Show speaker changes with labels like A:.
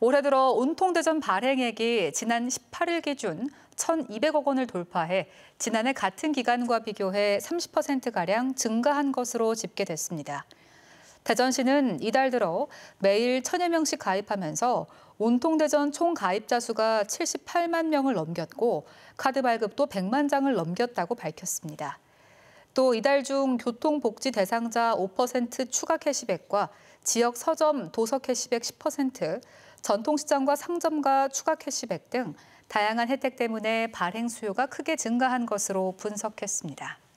A: 올해 들어 온통대전 발행액이 지난 18일 기준 1,200억 원을 돌파해 지난해 같은 기간과 비교해 30%가량 증가한 것으로 집계됐습니다. 대전시는 이달 들어 매일 천여 명씩 가입하면서 온통대전 총 가입자 수가 78만 명을 넘겼고 카드 발급도 100만 장을 넘겼다고 밝혔습니다. 또 이달 중 교통복지 대상자 5% 추가 캐시백과 지역 서점 도서 캐시백 10%, 전통시장과 상점과 추가 캐시백 등 다양한 혜택 때문에 발행 수요가 크게 증가한 것으로 분석했습니다.